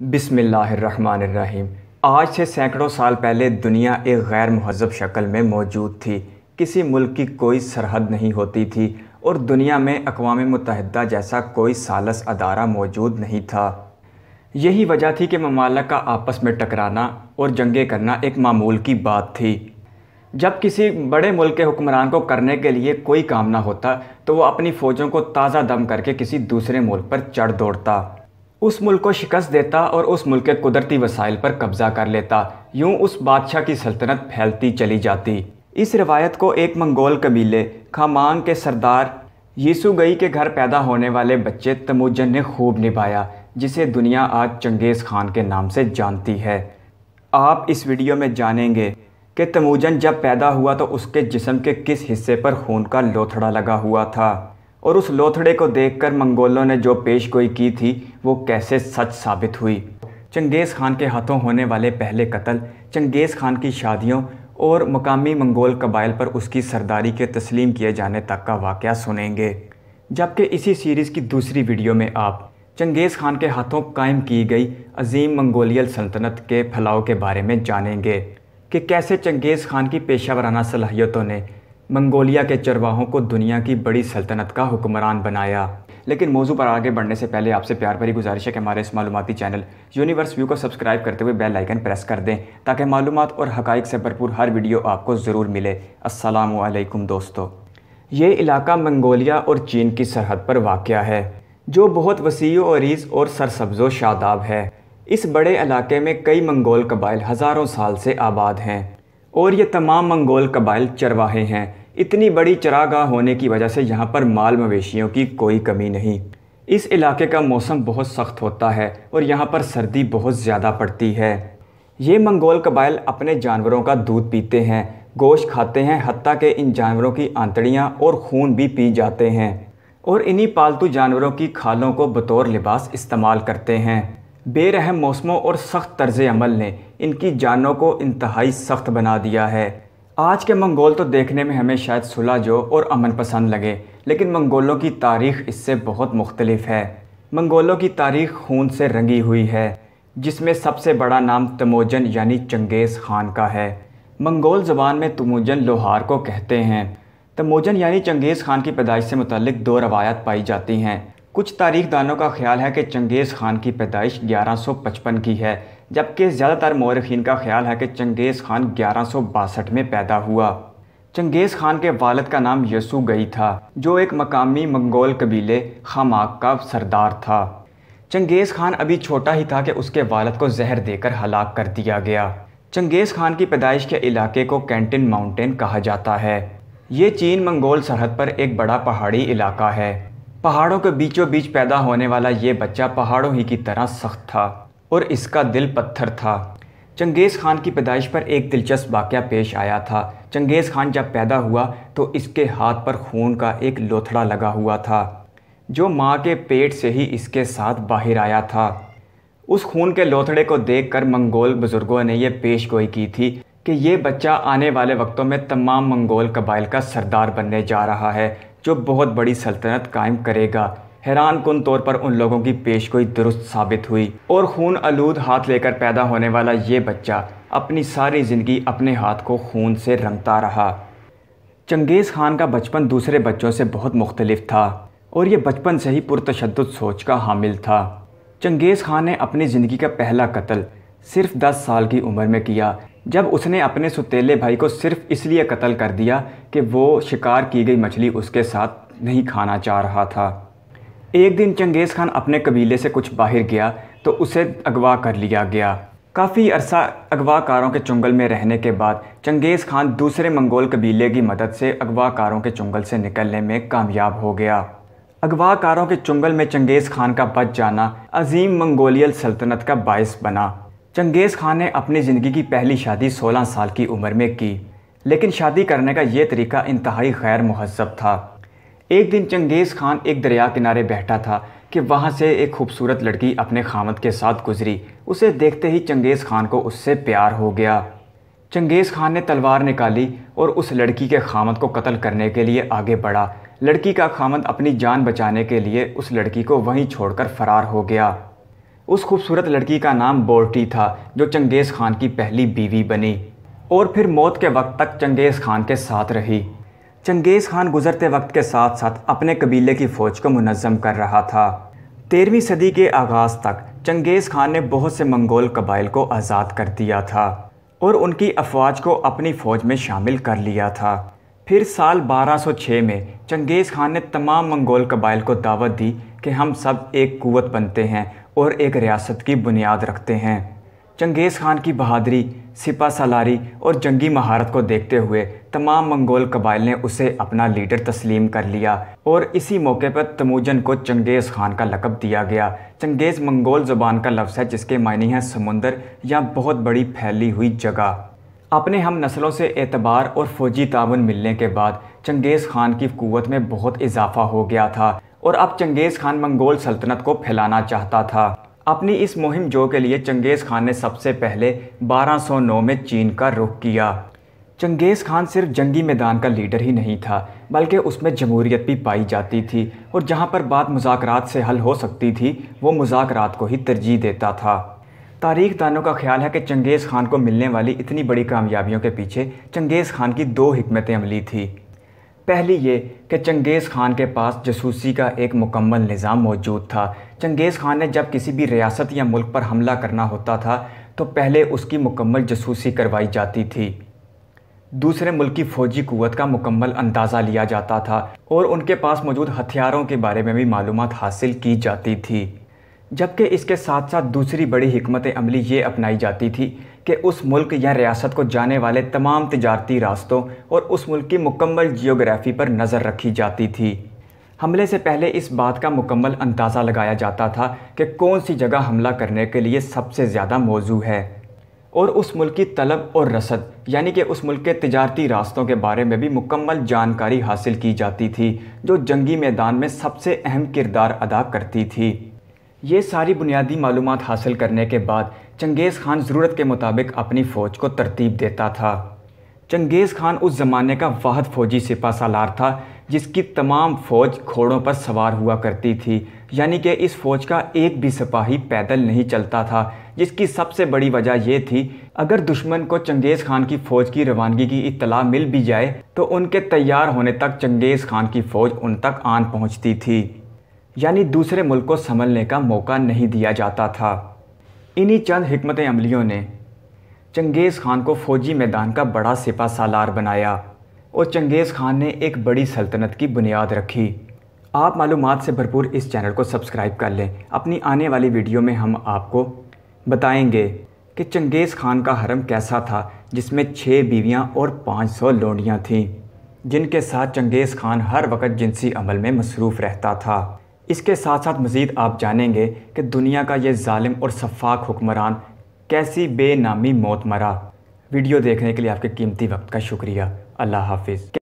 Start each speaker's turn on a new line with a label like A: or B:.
A: बिसमीम आज से सैकड़ों साल पहले दुनिया एक गैर महजब शक्ल में मौजूद थी। किसी मुल्क की कोई सरहद नहीं होती थी और दुनिया में अकवा मुतहदा जैसा कोई सालस अदारा मौजूद नहीं था। यही वजह थी कि ममालक का आपस में टकराना और जंगे करना एक मामूल की बात थी। जब किसी बड़े मुल्क के हुक्मरान को करने के लिए कोई काम ना होता तो वो अपनी फ़ौजों को ताज़ा दम करके किसी दूसरे मुल्क पर चढ़ दौड़ता। उस मुल्क को शिकस्त देता और उस मुल्क के कुदरती वसाइल पर कब्ज़ा कर लेता। यूँ उस बादशाह की सल्तनत फैलती चली जाती। इस रवायत को एक मंगोल कबीले खामान के सरदार यीसु गई के घर पैदा होने वाले बच्चे तमुजन ने खूब निभाया, जिसे दुनिया आज चंगेज़ खान के नाम से जानती है। आप इस वीडियो में जानेंगे कि तमूजन जब पैदा हुआ तो उसके जिसम के किस हिस्से पर खून का लोथड़ा लगा हुआ था। और उस लोथड़े को देखकर मंगोलों ने जो पेश गोई की थी, वो कैसे सच साबित हुई। चंगेज़ खान के हाथों होने वाले पहले कत्ल, चंगेज़ खान की शादियों और मकामी मंगोल कबाइल पर उसकी सरदारी के तस्लीम किए जाने तक का वाक़ सुनेंगे। जबकि इसी सीरीज़ की दूसरी वीडियो में आप, चंगेज़ खान के हाथों कायम की गई अजीम मंगोलियल सल्तनत के फैलाव के बारे में जानेंगे कि कैसे चंगेज़ खान की पेशा वराना सलाहियतों ने मंगोलिया के चरवाहों को दुनिया की बड़ी सल्तनत का हुक्मरान बनाया। लेकिन मौजू पर आगे बढ़ने से पहले आपसे प्यार भरी गुजारिश है कि हमारे इस मालूमती चैनल यूनिवर्स व्यू को सब्सक्राइब करते हुए बेल आइकन प्रेस कर दें, ताकि मालूम और हकाइक से भरपूर हर वीडियो आपको ज़रूर मिले। असलकुम दोस्तों। ये इलाका मंगोलिया और चीन की सरहद पर वाक़ है, जो बहुत वसी और रीज़ और सरसब्ज़ो शादाब है। इस बड़े इलाके में कई मंगोल कबाइल हज़ारों साल से आबाद हैं, और ये तमाम मंगोल कबाइल चरवाहे हैं। इतनी बड़ी चरागाह होने की वजह से यहाँ पर माल मवेशियों की कोई कमी नहीं। इस इलाके का मौसम बहुत सख्त होता है और यहाँ पर सर्दी बहुत ज़्यादा पड़ती है। ये मंगोल कबाइल अपने जानवरों का दूध पीते हैं, गोश्त खाते हैं हती के इन जानवरों की आंतड़ियाँ और खून भी पी जाते हैं और इन्हीं पालतू जानवरों की खालों को बतौर लिबास इस्तेमाल करते हैं। बेरहम मौसमों और सख्त तर्ज अमल ने इनकी जानों को इंतहाई सख्त बना दिया है। आज के मंगोल तो देखने में हमें शायद सुलह जो और अमन पसंद लगे, लेकिन मंगोलों की तारीख़ इससे बहुत मुख्तलिफ़ है। मंगोलों की तारीख़ खून से रंगी हुई है, जिसमें सबसे बड़ा नाम तमोजन यानी चंगेज़ खान का है। मंगोल ज़बान में तमोजन लोहार को कहते हैं। तमोजन यानी चंगेज़ खान की पैदाइश से मुतलिक दो रवायात पाई जाती हैं। कुछ तारीख दानों का ख्याल है कि चंगेज़ खान की पैदाइश 1155 की है जबकि ज़्यादातर मौरखीन का ख्याल है कि चंगेज़ खान ग्यारह में पैदा हुआ। चंगेज़ खान के वालद का नाम यसु गई था, जो एक मकामी मंगोल कबीले खमाक का सरदार था। चंगेज़ खान अभी छोटा ही था कि उसके वालद को जहर देकर हलाक कर दिया गया। चंगेज़ खान की पैदाइश के इलाके को कैंटिन माउंटेन कहा जाता है। ये चीन मंगोल सरहद पर एक बड़ा पहाड़ी इलाका है। पहाड़ों के बीचों बीच पैदा होने वाला ये बच्चा पहाड़ों ही की तरह सख्त था। और इसका दिल पत्थर था। चंगेज़ खान की पैदाइश पर एक दिलचस्प वाक़ पेश आया था। चंगेज़ खान जब पैदा हुआ तो इसके हाथ पर खून का एक लोथड़ा लगा हुआ था, जो माँ के पेट से ही इसके साथ बाहर आया था। उस खून के लोथड़े को देखकर मंगोल बुज़ुर्गों ने यह पेश गोई की थी कि ये बच्चा आने वाले वक्तों में तमाम मंगोल कबाइल का सरदार बनने जा रहा है, जो बहुत बड़ी सल्तनत कायम करेगा। हैरान कन तौर पर उन लोगों की पेश गोई दुरुस्त साबित हुई और खून आलूद हाथ लेकर पैदा होने वाला ये बच्चा अपनी सारी ज़िंदगी अपने हाथ को खून से रंगता रहा। चंगेज़ खान का बचपन दूसरे बच्चों से बहुत मुख्तलिफ़ था और ये बचपन से ही पुरतशद सोच का हामिल था। चंगेज़ खान ने अपनी ज़िंदगी का पहला कत्ल सिर्फ़ दस साल की उम्र में किया, जब उसने अपने सुतेले भाई को सिर्फ़ इसलिए कत्ल कर दिया कि वो शिकार की गई मछली उसके साथ नहीं खाना चाह रहा था। एक दिन चंगेज़ खान अपने कबीले से कुछ बाहर गया तो उसे अगवा कर लिया गया। काफ़ी अरसा अगवाकारों के चुंगल में रहने के बाद, चंगेज़ खान दूसरे मंगोल कबीले की मदद से अगवाकारों के चुंगल से निकलने में कामयाब हो गया। अगवाकारों के चुंगल में चंगेज़ खान का बच जाना अजीम मंगोलियल सल्तनत का बायस बना। चंगेज़ खान ने अपनी ज़िंदगी की पहली शादी 16 साल की उम्र में की, लेकिन शादी करने का ये तरीका इंतहाई गैर महजब था। एक दिन चंगेज़ खान एक दरिया किनारे बैठा था कि वहाँ से एक खूबसूरत लड़की अपने खामद के साथ गुजरी। उसे देखते ही चंगेज़ खान को उससे प्यार हो गया। चंगेज़ खान ने तलवार निकाली और उस लड़की के खामद को कत्ल करने के लिए आगे बढ़ा। लड़की का खामद अपनी जान बचाने के लिए उस लड़की को वहीं छोड़कर फ़रार हो गया। उस खूबसूरत लड़की का नाम बोर्टी था, जो चंगेज़ खान की पहली बीवी बनी और फिर मौत के वक्त तक चंगेज़ खान के साथ रही। चंगेज़ खान गुजरते वक्त के साथ साथ अपने कबीले की फ़ौज को मुनज़म कर रहा था। तेरहवीं सदी के आगाज़ तक चंगेज़ खान ने बहुत से मंगोल कबाइल को आज़ाद कर दिया था और उनकी अफवाज को अपनी फ़ौज में शामिल कर लिया था। फिर साल 1206 में चंगेज़ खान ने तमाम मंगोल कबाइल को दावत दी कि हम सब एक कुवत बनते हैं और एक रियासत की बुनियाद रखते हैं। चंगेज़ खान की बहादरी सिपा सलारी और जंगी महारत को देखते हुए तमाम मंगोल कबाइल ने उसे अपना लीडर तस्लीम कर लिया और इसी मौके पर तमूजन को चंगेज़ खान का लकब दिया गया। चंगेज़ मंगोल ज़ुबान का लफ्ज़ है, जिसके मायने हैं समुंदर या बहुत बड़ी फैली हुई जगह। अपने हम नस्लों से एतबार और फ़ौजी ताउन मिलने के बाद चंगेज़ खान की क़वत में बहुत इजाफा हो गया था और अब चंगेज़ खान मंगोल सल्तनत को फैलाना चाहता था। अपनी इस मुहिम जो के लिए चंगेज़ खान ने सबसे पहले 1209 में चीन का रुख किया। चंगेज़ खान सिर्फ़ जंगी मैदान का लीडर ही नहीं था, बल्कि उसमें जमहूरियत भी पाई जाती थी और जहाँ पर बात मुजाकरात से हल हो सकती थी, वो मुजाकरात को ही तरजीह देता था। तारीख दानों का ख्याल है कि चंगेज़ खान को मिलने वाली इतनी बड़ी कामयाबियों के पीछे चंगेज़ खान की दो हमत अमली थी। पहली ये कि चंगेज़ खान के पास जसूसी का एक मुकम्मल निज़ाम मौजूद था। चंगेज़ खान ने जब किसी भी रियासत या मुल्क पर हमला करना होता था तो पहले उसकी मुकम्मल जसूसी करवाई जाती थी। दूसरे मुल्क की फ़ौजी कुत का मुकम्मल अंदाज़ा लिया जाता था और उनके पास मौजूद हथियारों के बारे में भी मालूम हासिल की जाती थी। जबकि इसके साथ साथ दूसरी बड़ी हमत अमली ये अपनाई जाती थी कि उस मुल्क या रियासत को जाने वाले तमाम तजारती रास्तों और उस मुल्क की मुकम्मल जियोग्राफ़ी पर नज़र रखी जाती थी। हमले से पहले इस बात का मुकम्मल अंदाज़ा लगाया जाता था कि कौन सी जगह हमला करने के लिए सबसे ज़्यादा मौजू है। और उस मुल्क की तलब और रसद, यानी कि उस मुल्क के तजारती रास्तों के बारे में भी मुकम्मल जानकारी हासिल की जाती थी, जो जंगी मैदान में सबसे अहम किरदार अदा करती थी। ये सारी बुनियादी मालूम हासिल करने के बाद चंगेज़ खान ज़रूरत के मुताबिक अपनी फ़ौज को तरतीब देता था। चंगेज़ खान उस ज़माने का वाहद फ़ौजी सिपा सालार था, जिसकी तमाम फ़ौज घोड़ों पर सवार हुआ करती थी। यानी कि इस फ़ौज का एक भी सिपाही पैदल नहीं चलता था, जिसकी सबसे बड़ी वजह यह थी, अगर दुश्मन को चंगेज़ खान की फ़ौज की रवानगी की इतला मिल भी जाए तो उनके तैयार होने तक चंगेज़ खान की फ़ौज उन तक आन पहुँचती थी। यानी दूसरे मुल्क को संभलने का मौका नहीं दिया जाता था। इन्हीं चंद हमत अमलियों ने चंगेज़ खान को फ़ौजी मैदान का बड़ा सिपा सालार बनाया और चंगेज़ खान ने एक बड़ी सल्तनत की बुनियाद रखी। आप मालूम से भरपूर इस चैनल को सब्सक्राइब कर लें। अपनी आने वाली वीडियो में हम आपको बताएँगे कि चंगेज़ खान का हरम कैसा था, जिसमें छः बीवियाँ और पाँच सौ लोंडियाँ थीं, जिनके साथ चंगेज़ खान हर वक्त जिनसी अमल में मसरूफ़ रहता था। इसके साथ साथ मज़ीद आप जानेंगे कि दुनिया का ये ालिम और शफाक हुक्मरान कैसी बेनामी मौत मरा। वीडियो देखने के लिए आपके कीमती वक्त का शुक्रिया। अल्लाह हाफिज़।